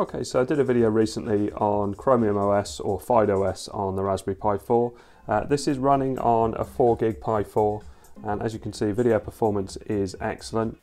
Okay, so I did a video recently on Chromium OS or FydeOS on the Raspberry Pi 4. Uh, this is running on a 4 gig Pi 4 and as you can see video performance is excellent.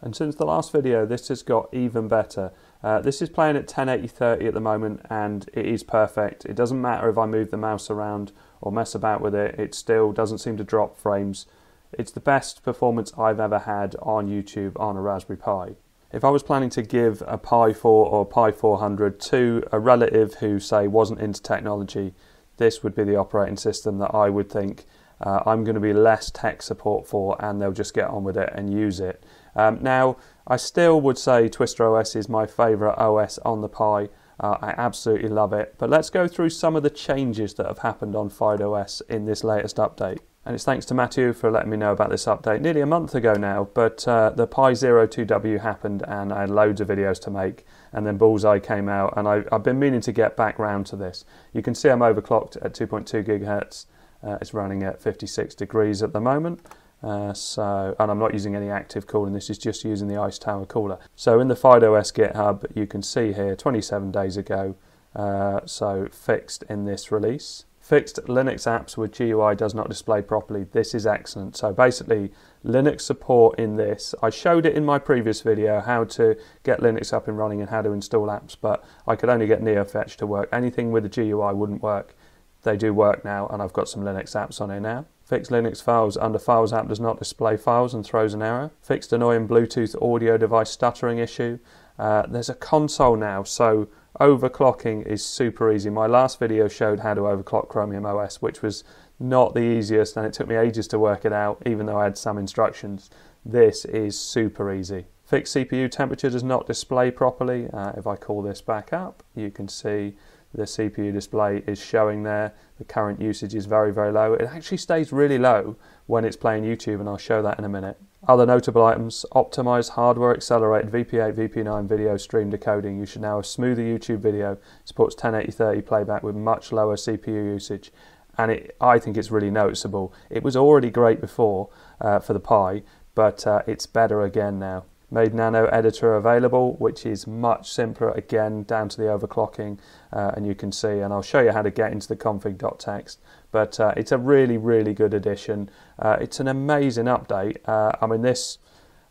And since the last video this has got even better. Uh, this is playing at 1080-30 at the moment and it is perfect. It doesn't matter if I move the mouse around or mess about with it, it still doesn't seem to drop frames. It's the best performance I've ever had on YouTube on a Raspberry Pi. If I was planning to give a Pi 4 or Pi 400 to a relative who, say, wasn't into technology, this would be the operating system that I would think uh, I'm going to be less tech support for and they'll just get on with it and use it. Um, now, I still would say Twister OS is my favourite OS on the Pi. Uh, I absolutely love it. But let's go through some of the changes that have happened on FydeOS in this latest update. And it's thanks to Matthew for letting me know about this update nearly a month ago now. But uh, the Pi 02W happened and I had loads of videos to make. And then Bullseye came out and I, have been meaning to get back round to this. You can see I'm overclocked at 2.2 gigahertz. Uh, it's running at 56 degrees at the moment. Uh, so, and I'm not using any active cooling, this is just using the Ice Tower cooler. So in the FydeOS GitHub, you can see here 27 days ago, uh, so fixed in this release. Fixed Linux apps with GUI does not display properly. This is excellent. So basically, Linux support in this. I showed it in my previous video how to get Linux up and running and how to install apps, but I could only get NeoFetch to work. Anything with the GUI wouldn't work. They do work now, and I've got some Linux apps on here now. Fixed Linux files under Files app does not display files and throws an error. Fixed annoying Bluetooth audio device stuttering issue. Uh, there's a console now, so overclocking is super easy. My last video showed how to overclock Chromium OS, which was not the easiest and it took me ages to work it out, even though I had some instructions. This is super easy. Fixed CPU temperature does not display properly. Uh, if I call this back up, you can see the CPU display is showing there. The current usage is very, very low. It actually stays really low when it's playing YouTube, and I'll show that in a minute. Other notable items, optimized hardware accelerated VP8, VP9 video stream decoding. You should now have smoother YouTube video, supports 1080-30 playback with much lower CPU usage. And it, I think it's really noticeable. It was already great before uh, for the Pi, but uh, it's better again now made Nano Editor available, which is much simpler again down to the overclocking. Uh, and you can see, and I'll show you how to get into the config.txt. But uh, it's a really, really good addition. Uh, it's an amazing update. Uh, I mean, this,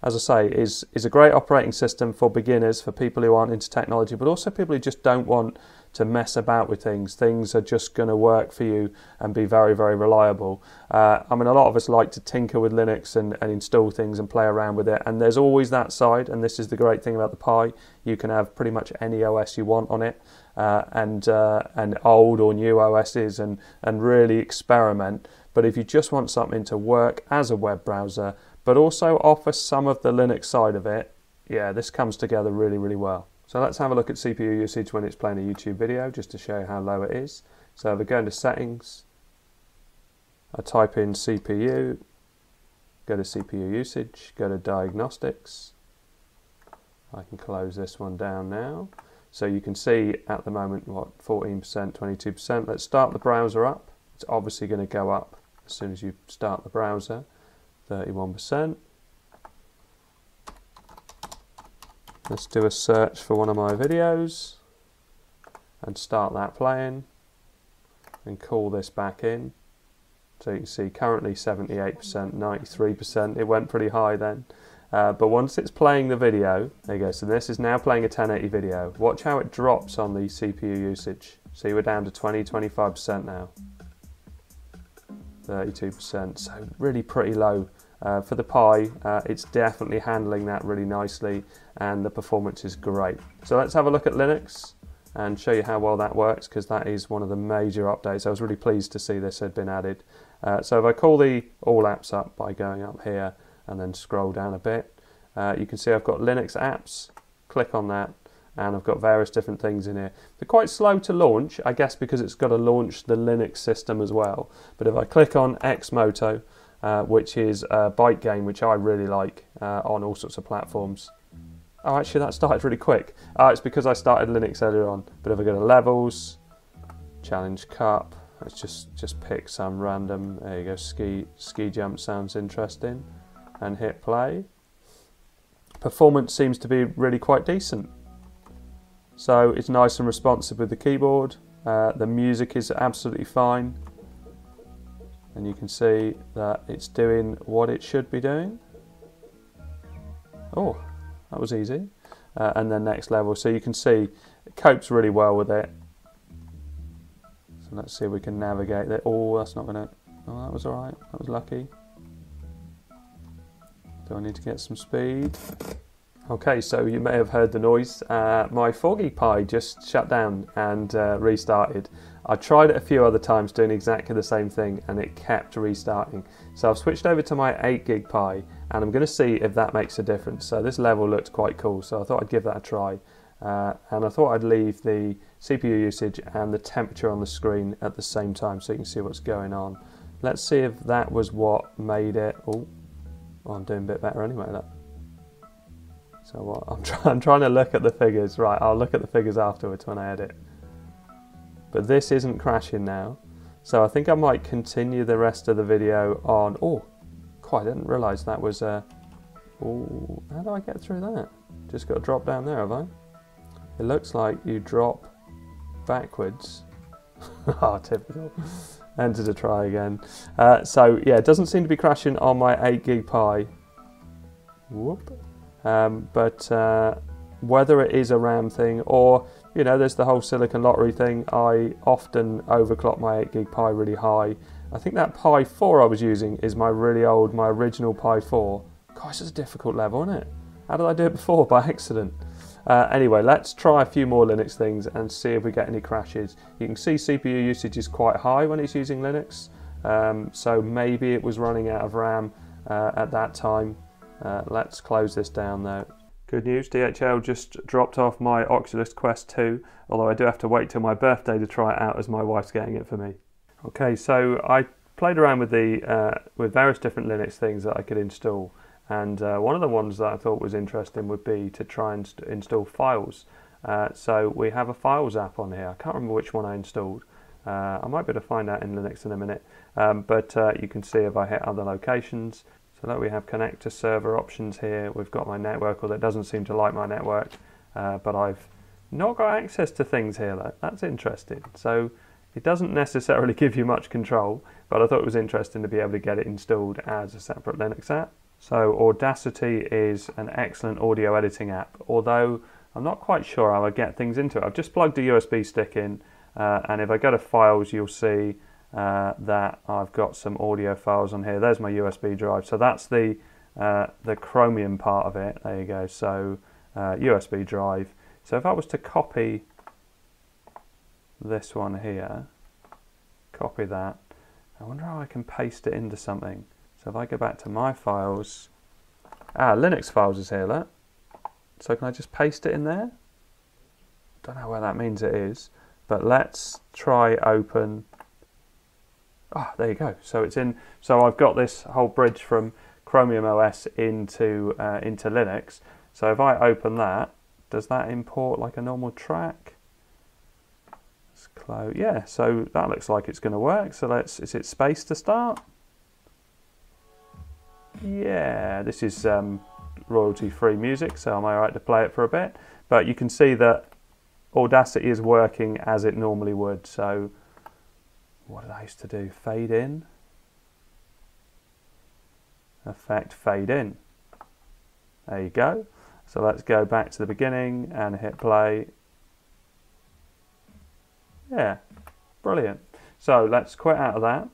as I say, is is a great operating system for beginners, for people who aren't into technology, but also people who just don't want to mess about with things. Things are just going to work for you and be very, very reliable. Uh, I mean, a lot of us like to tinker with Linux and, and install things and play around with it, and there's always that side. And this is the great thing about the Pi: you can have pretty much any OS you want on it, uh, and uh, and old or new OSs, and and really experiment. But if you just want something to work as a web browser, but also offer some of the Linux side of it, yeah, this comes together really, really well. So let's have a look at CPU usage when it's playing a YouTube video just to show you how low it is. So if I go into settings, I type in CPU, go to CPU usage, go to diagnostics. I can close this one down now. So you can see at the moment, what, 14%, 22%. Let's start the browser up. It's obviously going to go up as soon as you start the browser, 31%. Let's do a search for one of my videos and start that playing and call this back in. So you can see currently 78%, 93%, it went pretty high then. Uh, but once it's playing the video, there you go, so this is now playing a 1080 video. Watch how it drops on the CPU usage. See we're down to 20, 25% now. 32%, so really pretty low uh, for the Pi, uh, it's definitely handling that really nicely and the performance is great. So let's have a look at Linux and show you how well that works because that is one of the major updates. I was really pleased to see this had been added. Uh, so if I call the all apps up by going up here and then scroll down a bit, uh, you can see I've got Linux apps, click on that and I've got various different things in here. They're quite slow to launch, I guess because it's got to launch the Linux system as well. But if I click on Xmoto, uh, which is a bike game which I really like uh, on all sorts of platforms. Oh, actually, that started really quick. Uh, it's because I started Linux earlier on. But if I go to Levels, Challenge Cup, let's just just pick some random. There you go. Ski ski jump sounds interesting, and hit play. Performance seems to be really quite decent. So it's nice and responsive with the keyboard. Uh, the music is absolutely fine. And you can see that it's doing what it should be doing. Oh, that was easy. Uh, and then next level. So you can see it copes really well with it. So let's see if we can navigate that. Oh, that's not going to... Oh, that was alright. That was lucky. Do I need to get some speed? Okay, so you may have heard the noise. Uh, my 4GB Pi just shut down and uh, restarted. I tried it a few other times doing exactly the same thing and it kept restarting. So I've switched over to my 8GB Pi and I'm going to see if that makes a difference. So this level looked quite cool, so I thought I'd give that a try. Uh, and I thought I'd leave the CPU usage and the temperature on the screen at the same time so you can see what's going on. Let's see if that was what made it. Oh, well, I'm doing a bit better anyway. That. So what? I'm, try I'm trying to look at the figures. Right, I'll look at the figures afterwards when I edit. But this isn't crashing now. So I think I might continue the rest of the video on. Oh, quite! I didn't realise that was. Oh, how do I get through that? Just got to drop down there, have I? It looks like you drop backwards. Ah, oh, typical. Enter to try again. Uh, so yeah, it doesn't seem to be crashing on my 8 gig Pi. Whoop. Um, but uh, whether it is a RAM thing or you know, there's the whole silicon lottery thing. I often overclock my 8 gig Pi really high. I think that Pi 4 I was using is my really old, my original Pi 4. Gosh, it's a difficult level, isn't it? How did I do it before? By accident. Uh, anyway, let's try a few more Linux things and see if we get any crashes. You can see CPU usage is quite high when it's using Linux, um, so maybe it was running out of RAM uh, at that time. Uh, let's close this down though. Good news, DHL just dropped off my Oculus Quest 2, although I do have to wait till my birthday to try it out as my wife's getting it for me. Okay, so I played around with the uh, with various different Linux things that I could install. And uh, one of the ones that I thought was interesting would be to try and st- install files. Uh, so we have a files app on here. I can't remember which one I installed. Uh, I might be able to find out in Linux in a minute. Um, but uh, you can see if I hit other locations. So that we have connect to server options here. We've got my network, although it doesn't seem to like my network. Uh, but I've not got access to things here. though. That's interesting. So it doesn't necessarily give you much control, but I thought it was interesting to be able to get it installed as a separate Linux app. So Audacity is an excellent audio editing app, although I'm not quite sure how I get things into it. I've just plugged a USB stick in, uh, and if I go to files, you'll see uh, that I've got some audio files on here. There's my USB drive. So that's the uh, the Chromium part of it. There you go. So USB uh, drive. So if I was to copy this one here, copy that, I wonder how I can paste it into something. So if I go back to my files, ah, Linux files is here, look. So can I just paste it in there? Don't know where that means it is, but let's try open. Ah, oh, there you go. So it's in. So I've got this whole bridge from Chromium OS into uh, into Linux. So if I open that, does that import like a normal track? Let's close. Yeah. So that looks like it's going to work. So let's. Is it space to start? Yeah, this is um, royalty-free music, so am I right to play it for a bit? But you can see that Audacity is working as it normally would. So what did I used to do? Fade in. Effect fade in. There you go. So let's go back to the beginning and hit play. Yeah, brilliant. So let's quit out of that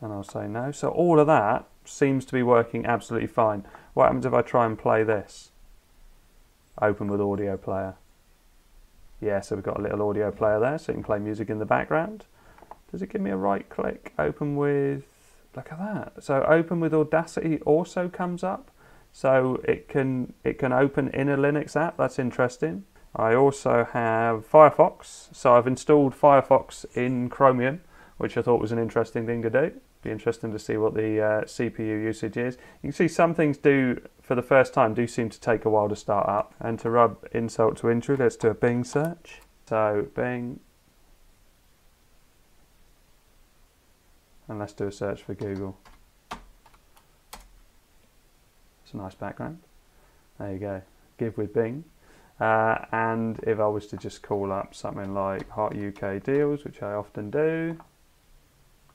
and I'll say no. So all of that seems to be working absolutely fine. What happens if I try and play this? Open with audio player. Yeah, so we've got a little audio player there, so you can play music in the background. Does it give me a right click? Open with, look at that. So open with Audacity also comes up. So it can, it can open in a Linux app, that's interesting. I also have Firefox. So I've installed Firefox in Chromium, which I thought was an interesting thing to do. Be interesting to see what the uh, CPU usage is. You can see some things do, for the first time, do seem to take a while to start up. And to rub insult to injury, let's do a Bing search. So Bing, and let's do a search for Google. It's a nice background. There you go. Give with Bing. Uh, and if I was to just call up something like Hot UK Deals, which I often do,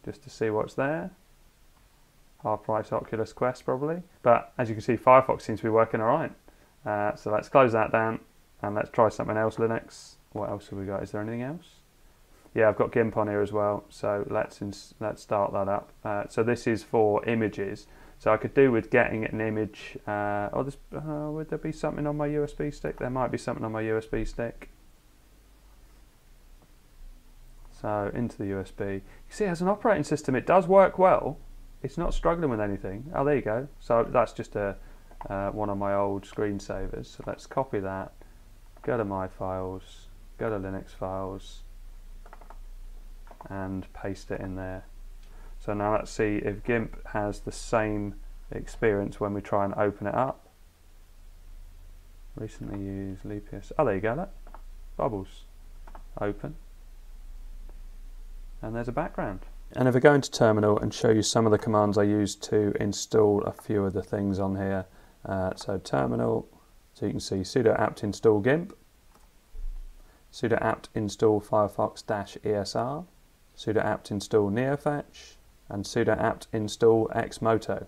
just to see what's there. Half price Oculus Quest probably. But as you can see, Firefox seems to be working alright. Uh, so let's close that down and let's try something else, Linux. What else have we got? Is there anything else? Yeah, I've got GIMP on here as well. So let's let's start that up. Uh, so this is for images. So I could do with getting an image. Uh, oh, this, uh, would there be something on my USB stick? There might be something on my USB stick. So into the USB. You see, it as an operating system, it does work well. It's not struggling with anything. Oh, there you go. So that's just a uh, one of my old screensavers. So let's copy that. Go to my files. Go to Linux files. And paste it in there. So now let's see if GIMP has the same experience when we try and open it up. Recently used Leapius. Oh, there you go. Look. Bubbles. Open and there's a background. And if I go into terminal and show you some of the commands I use to install a few of the things on here. Uh, so terminal, so you can see sudo apt install gimp, sudo apt install firefox-esr, sudo apt install neofetch, and sudo apt install xmoto.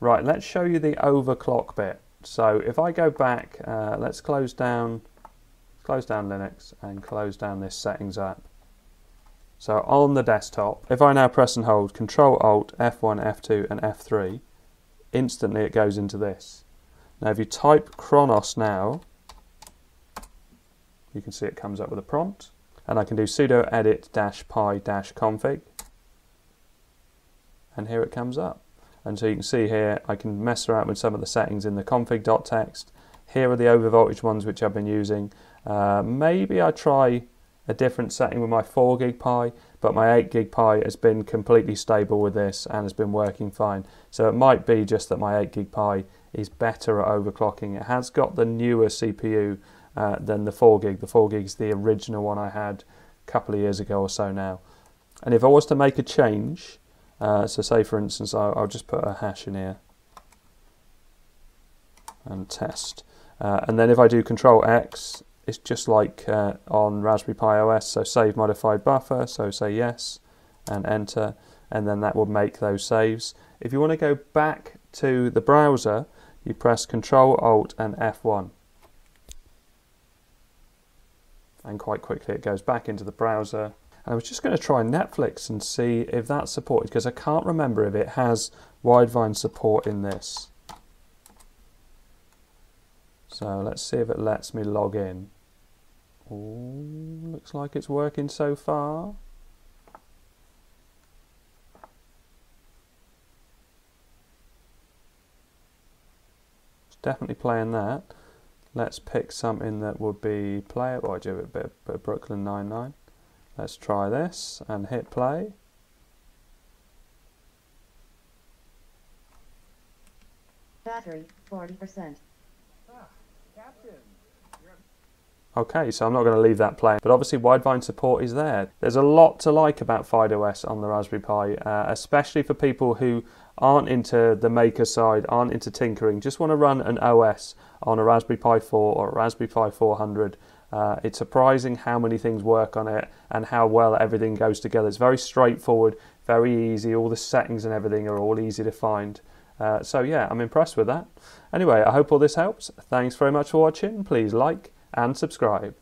Right, let's show you the overclock bit. So if I go back, uh, let's close down, close down Linux and close down this settings app. So on the desktop, if I now press and hold Control Alt F1, F2 and F3, instantly it goes into this. Now if you type chronos now, you can see it comes up with a prompt and I can do sudo edit dash pi dash config and here it comes up. And so you can see here I can mess around with some of the settings in the config.txt. Here are the overvoltage ones which I've been using. Uh, maybe I try a different setting with my 4 gig Pi, but my 8 gig Pi has been completely stable with this and has been working fine. So it might be just that my 8 gig Pi is better at overclocking. It has got the newer CPU uh, than the 4 gig. The 4 gig is the original one I had a couple of years ago or so now. And if I was to make a change, uh, so say for instance, I'll, I'll, just put a hash in here and test. Uh, and then if I do Control X, it's just like uh, on Raspberry Pi OS, so save modified buffer, so say yes and enter, and then that will make those saves. If you want to go back to the browser, you press Control Alt and F1. And quite quickly it goes back into the browser. And I was just going to try Netflix and see if that's supported because I can't remember if it has Widevine support in this. So let's see if it lets me log in. Oh, looks like it's working so far. It's definitely playing that. Let's pick something that would be playable. I do a bit, bit of Brooklyn Nine-Nine. Let's try this and hit play. Battery, 40%. Ah, Captain. Okay, so I'm not going to leave that playing, but obviously Widevine support is there. There's a lot to like about FydeOS on the Raspberry Pi, uh, especially for people who aren't into the maker side, aren't into tinkering, just want to run an OS on a Raspberry Pi 4 or a Raspberry Pi 400. Uh, it's surprising how many things work on it and how well everything goes together. It's very straightforward, very easy. All the settings and everything are all easy to find. Uh, so yeah, I'm impressed with that. Anyway, I hope all this helps. Thanks very much for watching. Please like, and subscribe.